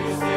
praise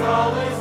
always